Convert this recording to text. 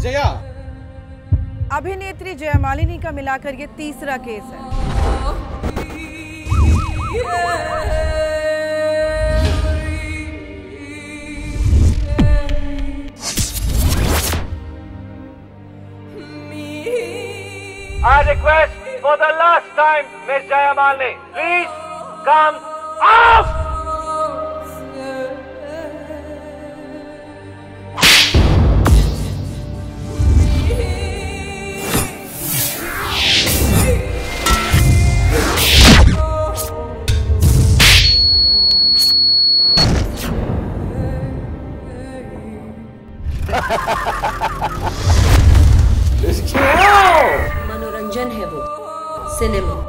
जया। अभिनेत्री जया मालिनी का मिलाकर ये तीसरा केस है। I request for the last time miss Jaya Malini please come off मनोरंजन है वो। सिनेमा।